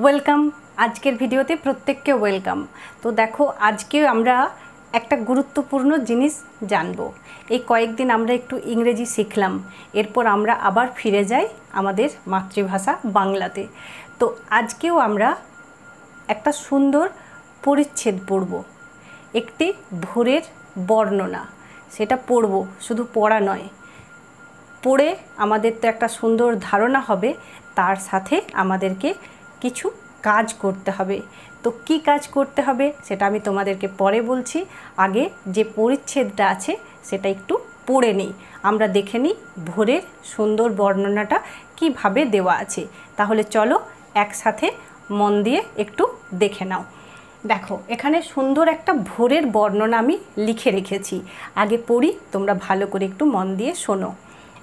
Welcome. আজকের ভিডিওতে প্রত্যেককে ওয়েলকাম। তো দেখো, আজকে আমরা একটা গুরুত্বপূর্ণ জিনিস জানব। এই কয়েকদিন আমরা একটু ইংরেজি শিখলাম। এরপর আমরা আবার ফিরে যাই আমাদের মাতৃভাষা বাংলাতে। তো আজকেও আমরা একটা সুন্দর পরিচ্ছেদ পড়ব। একটি ভোরের বর্ণনা। সেটা পড়ব, শুধু পড়া নয়। পড়ে আমাদের তো একটা সুন্দর ধারণা হবে, তার সাথে আমাদেরকে কিছু কাজ করতে হবে। তো কি কাজ করতে হবে সেটা আমি তোমাদেরকে পরে বলছি। আগে যে পরিচ্ছেদটা আছে সেটা একটু পড়ে নিই। আমরা দেখে নিই ভোরের সুন্দর বর্ণনাটা কীভাবে দেওয়া আছে। তাহলে চলো একসাথে মন দিয়ে একটু দেখে নাও। দেখো, এখানে সুন্দর একটা ভোরের বর্ণনা আমি লিখে রেখেছি। আগে পড়ি, তোমরা ভালো করে একটু মন দিয়ে শোনো।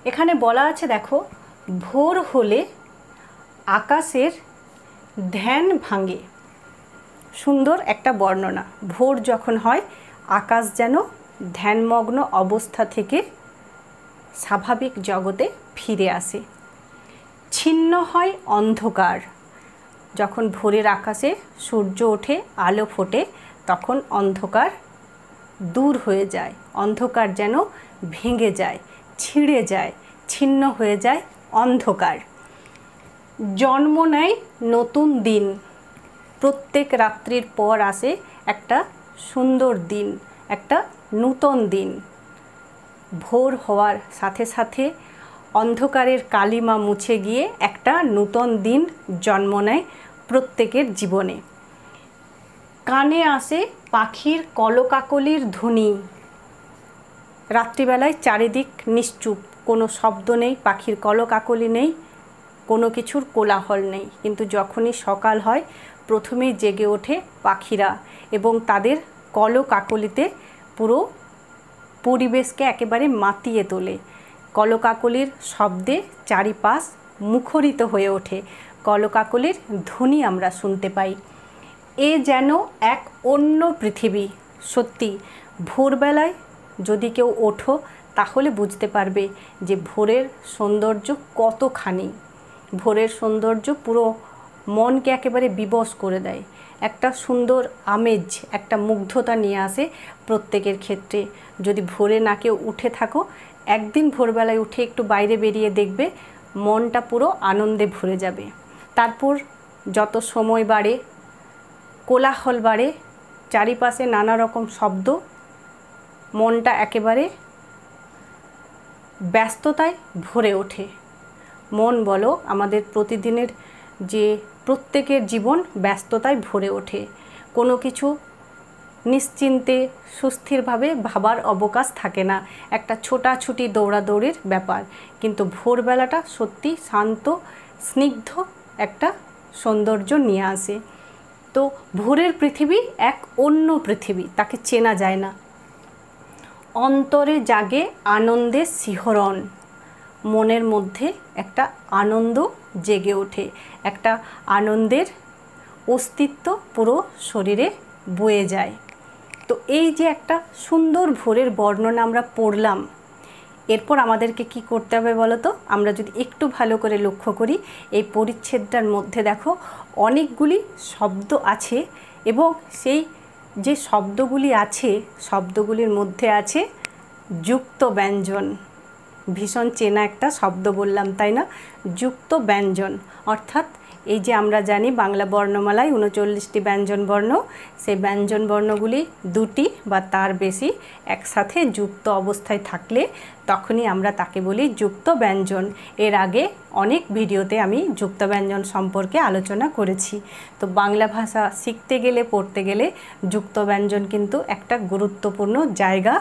এখানে বলা আছে, দেখো, ভোর হলে আকাশের ধ্যান ভাঙে। সুন্দর একটা বর্ণনা। ভোর যখন হয়, আকাশ যেন ধ্যানমগ্ন অবস্থা থেকে স্বাভাবিক জগতে ফিরে আসে। ছিন্ন হয় অন্ধকার। যখন ভোরের আকাশে সূর্য ওঠে, আলো ফোটে, তখন অন্ধকার দূর হয়ে যায়। অন্ধকার যেন ভেঙে যায়, ছিঁড়ে যায়, ছিন্ন হয়ে যায় অন্ধকার। জন্ম নেয় নতুন দিন। প্রত্যেক রাত্রির পর আসে একটা সুন্দর দিন, একটা নূতন দিন। ভোর হওয়ার সাথে সাথে অন্ধকারের কালিমা মুছে গিয়ে একটা নূতন দিন জন্ম নেয় প্রত্যেকের জীবনে। কানে আসে পাখির কলকাকলির ধ্বনি। রাত্রিবেলায় চারিদিক নিশ্চুপ, কোনো শব্দ নেই, পাখির কলকাকলি নেই। কোনো কিছুর কোলাহল নেই। কিন্তু যখনই সকাল হয়, প্রথমেই জেগে ওঠে পাখিরা এবং তাদের কলকাকলিতে পুরো পরিবেশকে একেবারে মাতিয়ে তোলে। কলকাকলির শব্দে চারিপাশ মুখরিত হয়ে ওঠে। কলকাকলির ধ্বনি আমরা শুনতে পাই। এ যেন এক অন্য পৃথিবী। সত্যি, ভোরবেলায় যদি কেউ ওঠো, তাহলে বুঝতে পারবে যে ভোরের সৌন্দর্য কতখানি। ভোরের সৌন্দর্য পুরো মনকে একেবারে বিবশ করে দেয়। একটা সুন্দর আমেজ, একটা মুগ্ধতা নিয়ে আসে প্রত্যেকের ক্ষেত্রে। যদি ভোরে না কেউ উঠে থাকো, একদিন ভোরবেলায় উঠে একটু বাইরে বেরিয়ে দেখবে মনটা পুরো আনন্দে ভরে যাবে। তারপর যত সময় বাড়ে, কোলাহল বাড়ে, চারিপাশে নানা রকম শব্দ, মনটা একেবারে ব্যস্ততায় ভরে ওঠে। মন বলো, আমাদের প্রতিদিনের যে প্রত্যেকের জীবন ব্যস্ততায় ভরে ওঠে। কোনো কিছু নিশ্চিন্তে সুস্থিরভাবে ভাবার অবকাশ থাকে না। একটা ছোটাছুটি দৌড়াদৌড়ির ব্যাপার। কিন্তু ভোরবেলাটা সত্যি শান্ত, স্নিগ্ধ একটা সৌন্দর্য নিয়ে আসে। তো ভোরের পৃথিবী এক অন্য পৃথিবী, তাকে চেনা যায় না। অন্তরে জাগে আনন্দের শিহরণ। মনের মধ্যে একটা আনন্দ জেগে ওঠে। একটা আনন্দের অস্তিত্ব পুরো শরীরে বয়ে যায়। তো এই যে একটা সুন্দর ভোরের বর্ণনা আমরা পড়লাম, এরপর আমাদেরকে কি করতে হবে বলো তো আমরা যদি একটু ভালো করে লক্ষ্য করি, এই পরিচ্ছেদটার মধ্যে দেখো, অনেকগুলি শব্দ আছে এবং সেই যে শব্দগুলি আছে, শব্দগুলির মধ্যে আছে যুক্ত ব্যঞ্জন। ভীষণ চেনা একটা শব্দ বললাম, তাই না? যুক্ত ব্যঞ্জন। অর্থাৎ এই যে আমরা জানি বাংলা বর্ণমালায় উনচল্লিশটি ব্যঞ্জন বর্ণ, সেই ব্যঞ্জন বর্ণগুলি দুটি বা তার বেশি একসাথে যুক্ত অবস্থায় থাকলে তখনই আমরা তাকে বলি যুক্ত ব্যঞ্জন। এর আগে অনেক ভিডিওতে আমি যুক্ত ব্যঞ্জন সম্পর্কে আলোচনা করেছি। তো বাংলা ভাষা শিখতে গেলে, পড়তে গেলে যুক্ত ব্যঞ্জন কিন্তু একটা গুরুত্বপূর্ণ জায়গা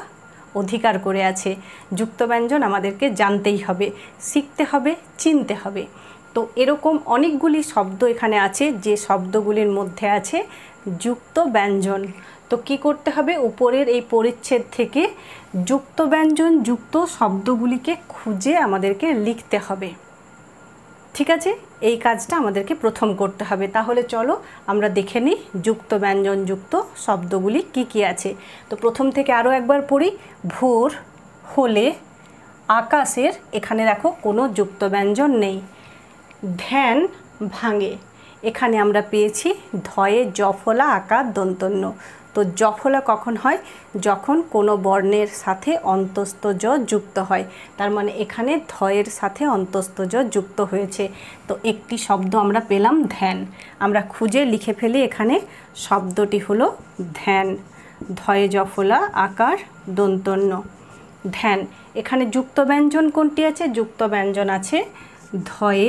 অধিকার করে আছে। যুক্ত ব্যঞ্জন আমাদেরকে জানতেই হবে, শিখতে হবে, চিনতে হবে। তো এরকম অনেকগুলি শব্দ এখানে আছে, যে শব্দগুলির মধ্যে আছে যুক্ত ব্যঞ্জন। তো কি করতে হবে? উপরের এই পরিচ্ছেদ থেকে যুক্ত ব্যঞ্জন, যুক্ত শব্দগুলিকে খুঁজে আমাদেরকে লিখতে হবে। ঠিক আছে? এই কাজটা আমাদেরকে প্রথম করতে হবে। তাহলে চলো আমরা দেখে নিই যুক্ত, ব্যঞ্জন যুক্ত শব্দগুলি কি কি আছে। তো প্রথম থেকে আরও একবার পড়ি। ভোর হলে আকাশের, এখানে দেখো কোনো যুক্ত, ব্যঞ্জন নেই। ধ্যান ভাঙে। এখানে আমরা পেয়েছি ধয়ে, জফলা, আকার, দন্তন্য। তো জফলা কখন হয়? যখন কোনো বর্ণের সাথে অন্তস্থ জ যুক্ত হয়। তার মানে এখানে ধয়ের সাথে অন্তস্থ জ যুক্ত হয়েছে। তো একটি শব্দ আমরা পেলাম ধ্যান। আমরা খুঁজে লিখে ফেলি এখানে শব্দটি হলো ধ্যান। ধয়ে জফলা, আকার, দন্তন্য। ধ্যান। এখানে যুক্ত ব্যঞ্জন কোনটি আছে? যুক্ত ব্যঞ্জন আছে ধয়ে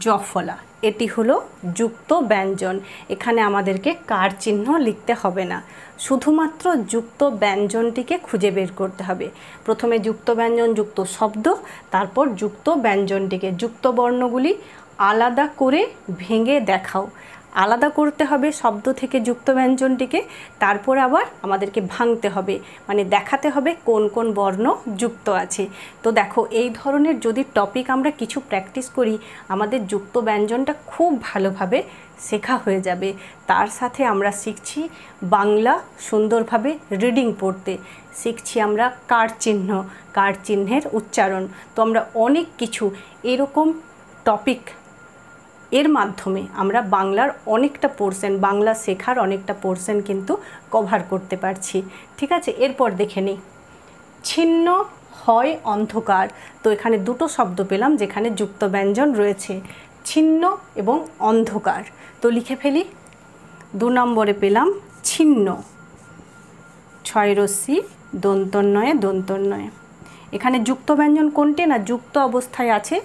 জফলা। এটি হলো যুক্ত ব্যঞ্জন। এখানে আমাদেরকে কার চিহ্ন লিখতে হবে না। শুধুমাত্র যুক্ত ব্যঞ্জনটিকে খুঁজে বের করতে হবে। প্রথমে যুক্ত ব্যঞ্জন, যুক্ত শব্দ, তারপর যুক্ত ব্যঞ্জনটিকে। যুক্ত বর্ণগুলি আলাদা করে ভেঙে দেখাও। আলাদা করতে হবে, শব্দ থেকে যুক্ত ব্যঞ্জনটিকে, তারপর আবার আমাদেরকে ভাঙতে হবে। মানে দেখাতে হবে কোন কোন বর্ণ যুক্ত আছে। তো দেখো, এই ধরনের যদি টপিক আমরা কিছু প্র্যাকটিস করি, আমাদের যুক্ত ব্যঞ্জনটা খুব ভালোভাবে শেখা হয়ে যাবে। তার সাথে আমরা শিখছি বাংলা সুন্দরভাবে রিডিং পড়তে। শিখছি আমরা কার চিহ্ন, কার চিহ্নের উচ্চারণ। তো আমরা অনেক কিছু এরকম টপিক এর মাধ্যমে আমরা বাংলার অনেকটা পোর্শন বাংলা শেখার অনেকটা পোর্শন কিন্তু কভার করতে পারছি। ঠিক আছে? এরপর দেখে নিই। ছিন্ন হয় অন্ধকার। তো এখানে দুটো শব্দ পেলাম যেখানে যুক্ত ব্যঞ্জন রয়েছে। ছিন্ন এবং অন্ধকার। তো লিখে ফেলি। দু নম্বরে পেলাম ছিন্ন। ছয় রশ্মি দন্তন্নয়ে দন্তন্নয়ে এখানে যুক্ত ব্যঞ্জন কোনটি? না, যুক্ত অবস্থায় আছে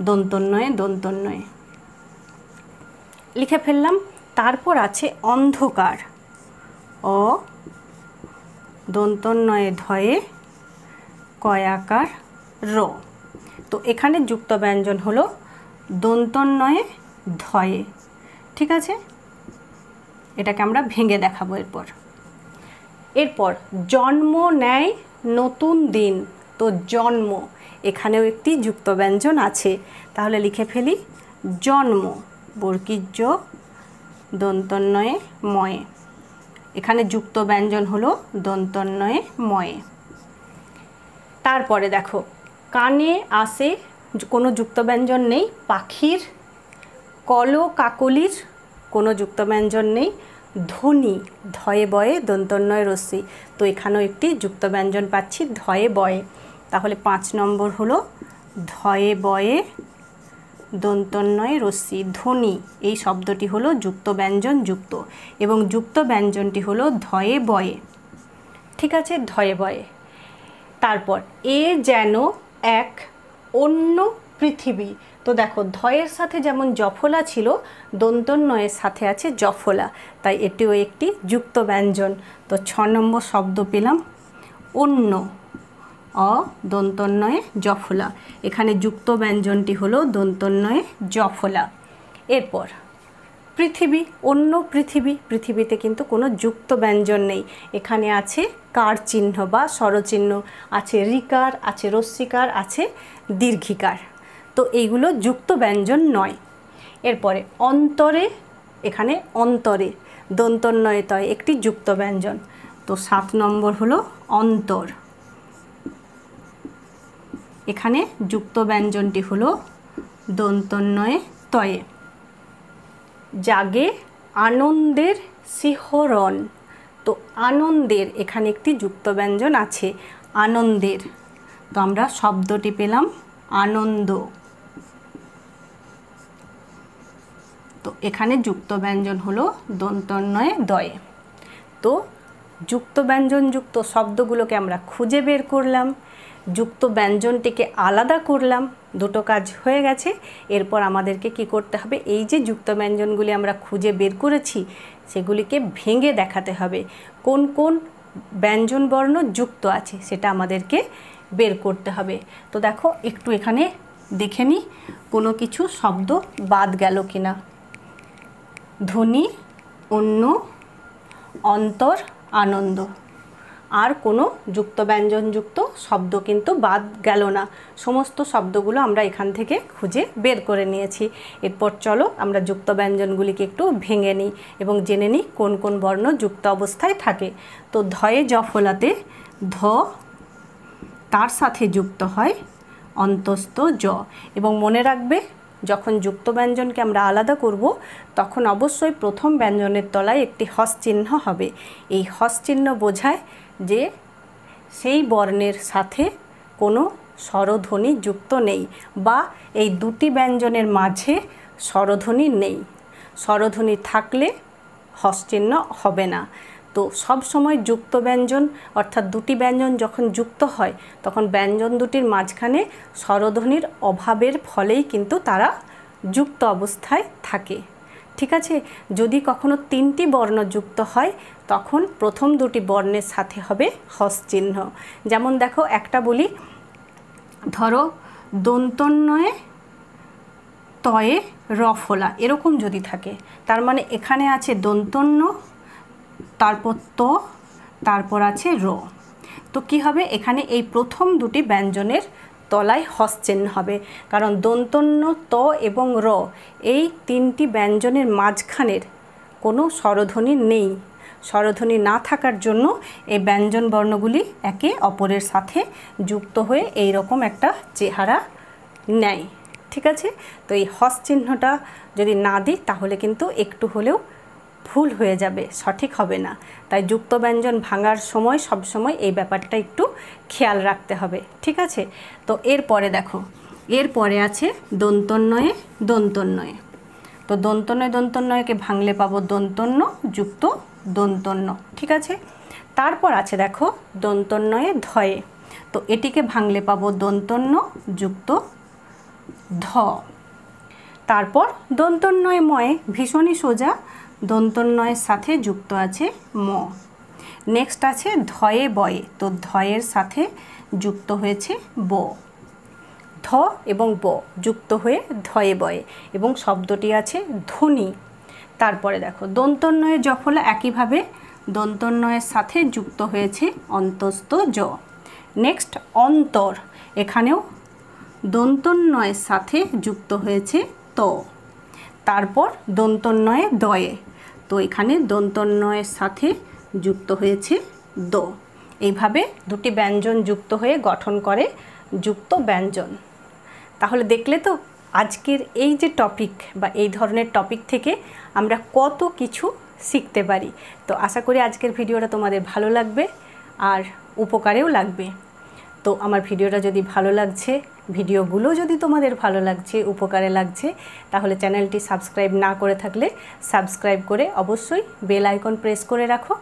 দন্তন্নয়ে দন্তন্নয়ে লিখে ফেললাম। তারপর আছে অন্ধকার। অ দন্তন্নয়ে ধয়ে, কয়াকার র। তো এখানে যুক্ত ব্যঞ্জন হলো দন্তন্নয়ে ধয়ে। ঠিক আছে? এটাকে আমরা ভেঙে দেখাবো এরপর। এরপর, জন্ম নেয় নতুন দিন। তো জন্ম, এখানেও একটি যুক্ত ব্যঞ্জন আছে। তাহলে লিখে ফেলি, জন্ম। বর্গীর্য দন্তন্নয়ে ময়ে। এখানে যুক্ত ব্যঞ্জন হলো দন্তন্নয়ে ময়ে। তারপরে দেখো, কানে আসে কোনো যুক্ত ব্যঞ্জন নেই, পাখির, কল, কাকলির কোনো যুক্ত ব্যঞ্জন নেই, ধ্বনি, ধয়ে বয়ে দন্তন্নয় রশ্মি। তো এখানেও একটি যুক্ত ব্যঞ্জন পাচ্ছি, ধয়ে বয়ে। তাহলে পাঁচ নম্বর হলো ধয়ে বয়ে দন্তন্নয় রশ্মি ধ্বনি এই শব্দটি হলো যুক্ত ব্যঞ্জন যুক্ত এবং যুক্ত ব্যঞ্জনটি হলো ধয়ে বয়ে। ঠিক আছে, ধয়ে বয়ে। তারপর, এ যেন এক অন্য পৃথিবী। তো দেখো, ধয়ের সাথে যেমন জফলা ছিল দন্তন্নয়ের সাথে আছে জফলা। তাই এটিও একটি যুক্ত ব্যঞ্জন। তো ছ নম্বর শব্দ পেলাম, অন্য। অ দন্তন্নয়ে জফলা। এখানে যুক্ত ব্যঞ্জনটি হলো দন্তন্নয়ে জফলা। এরপর, পৃথিবী, অন্য পৃথিবী। পৃথিবীতে কিন্তু কোনো যুক্ত ব্যঞ্জন নেই। এখানে আছে কার চিহ্ন বা স্বরচিহ্ন, আছে রিকার আছে রস্মিকার আছে দীর্ঘিকার। তো এইগুলো যুক্ত ব্যঞ্জন নয়। এরপরে, অন্তরে, এখানে অন্তরে দন্তন্নয় তয় একটি যুক্ত ব্যঞ্জন। তো সাত নম্বর হলো অন্তর। এখানে যুক্ত ব্যঞ্জনটি হলো দন্তন্নয়ে তয়ে। জাগে আনন্দের শিহরণ। তো আনন্দের এখানে একটি যুক্ত ব্যঞ্জন আছে, আনন্দের। তো আমরা শব্দটি পেলাম আনন্দ। তো এখানে যুক্ত ব্যঞ্জন হলো দন্তন্নয়ে দয়ে। তো যুক্ত ব্যঞ্জন যুক্ত শব্দগুলোকে আমরা খুঁজে বের করলাম। যুক্ত ব্যঞ্জনটিকে আলাদা করলাম, দুটো কাজ হয়ে গেছে। এরপর আমাদেরকে কি করতে হবে? এই যে যুক্ত ব্যঞ্জনগুলি আমরা খুঁজে বের করেছি, সেগুলিকে ভেঙে দেখাতে হবে। কোন কোন ব্যঞ্জন বর্ণ যুক্ত আছে, সেটা আমাদেরকে বের করতে হবে। তো দেখো, একটু এখানে দেখে নিই কোনো কিছু শব্দ বাদ গেল কিনা। ধ্বনি, অন্য, অন্তর, আনন্দ। আর কোনো যুক্ত ব্যঞ্জনযুক্ত শব্দ কিন্তু বাদ গেল না। সমস্ত শব্দগুলো আমরা এখান থেকে খুঁজে বের করে নিয়েছি। এরপর চলো আমরা যুক্ত ব্যঞ্জনগুলিকে একটু ভেঙে নিই এবং জেনে নিই কোন কোন বর্ণ যুক্ত অবস্থায় থাকে। তো ধয়ে জফলাতে ধ তার সাথে যুক্ত হয় অন্তস্থ জ এবং মনে রাখবে যখন যুক্ত ব্যঞ্জনকে আমরা আলাদা করব তখন অবশ্যই প্রথম ব্যঞ্জনের তলায় একটি হস চিহ্ন হবে। এই হস চিহ্ন বোঝায় যে সেই বর্ণের সাথে কোনো স্বরধ্বনি যুক্ত নেই বা এই দুটি ব্যঞ্জনের মাঝে স্বরধ্বনি নেই। স্বরধ্বনি থাকলে হসচিহ্ন হবে না। তো সব সময় যুক্ত ব্যঞ্জন, অর্থাৎ দুটি ব্যঞ্জন যখন যুক্ত হয়, তখন ব্যঞ্জন দুটির মাঝখানে স্বরধ্বনির অভাবের ফলেই কিন্তু তারা যুক্ত অবস্থায় থাকে। ঠিক আছে? যদি কখনো তিনটি বর্ণ যুক্ত হয়, তখন প্রথম দুটি বর্ণের সাথে হবে হস চিহ্ন যেমন দেখো, একটা বলি, ধরো, দন্তন্বয়ে তয়ে রফলা, এরকম যদি থাকে। তার মানে এখানে আছে দন্তন্য তারপর ত, তারপর আছে র। তো কি হবে? এখানে এই প্রথম দুটি ব্যঞ্জনের তলায় হস চিহ্ন হবে। কারণ দন্তন্য, ত এবং র এই তিনটি ব্যঞ্জনের মাঝখানের কোনো স্বরধ্বনি নেই। স্বরধ্বনি না থাকার জন্য এই ব্যঞ্জন বর্ণগুলি একে অপরের সাথে যুক্ত হয়ে এই রকম একটা চেহারা নেয়। ঠিক আছে? তো এই হস চিহ্নটা যদি না দিই, তাহলে কিন্তু একটু হলেও ভুল হয়ে যাবে, সঠিক হবে না। তাই যুক্ত ব্যঞ্জন ভাঙার সময় সব সময় এই ব্যাপারটা একটু খেয়াল রাখতে হবে, ঠিক আছে? তো এরপরে দেখো, এরপরে আছে দন্তন্বয়ে দন্তন্বয়ে। তো দন্তন্বয় দন্তন্বয়কে ভাঙলে পাবো দন্তন্য যুক্ত দন্তন্য ঠিক আছে? তারপর আছে দেখো দন্তন্বয়ে ধয়ে। তো এটিকে ভাঙলে পাবো দন্তন্য যুক্ত ধ। তারপর দন্তন্বয় ময়ে ভীষণই সোজা দন্তন্বয়ের সাথে যুক্ত আছে ম। নেক্সট আছে ধয়ে বয়ে। তো ধয়ের সাথে যুক্ত হয়েছে ব। ধ এবং ব যুক্ত হয়ে ধয়ে বয়ে এবং শব্দটি আছে ধ্বনি তারপরে দেখো, দন্তন্বয়ে জফলা একইভাবে দন্তন্বয়ের সাথে যুক্ত হয়েছে অন্তস্থ জ। নেক্সট অন্তর। এখানেও দন্তন্বয়ের সাথে যুক্ত হয়েছে ত। তারপর দন্তন্বয়ে দয়ে। তো এখানে দন্তন্বয়ের সাথে যুক্ত হয়েছে দ। এইভাবে দুটি ব্যঞ্জন যুক্ত হয়ে গঠন করে যুক্ত ব্যঞ্জন। তাহলে দেখলে তো আজকের এই যে টপিক বা এই ধরনের টপিক থেকে আমরা কত কিছু শিখতে পারি। তো আশা করি আজকের ভিডিওটা তোমাদের ভালো লাগবে আর উপকারেও লাগবে। তো আমার ভিডিওটা যদি ভালো লাগছে ভিডিওগুলো যদি তোমাদের ভালো লাগছে, উপকারে লাগছে, তাহলে চ্যানেলটি সাবস্ক্রাইব না করে থাকলে সাবস্ক্রাইব করে অবশ্যই বেল আইকন প্রেস করে রাখো।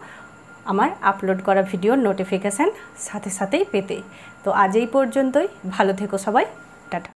আমার আপলোড করা ভিডিওর নোটিফিকেশান সাথে সাথেই পেতে। তো আজ এই পর্যন্তই। ভালো থেকো সবাই। টাটা।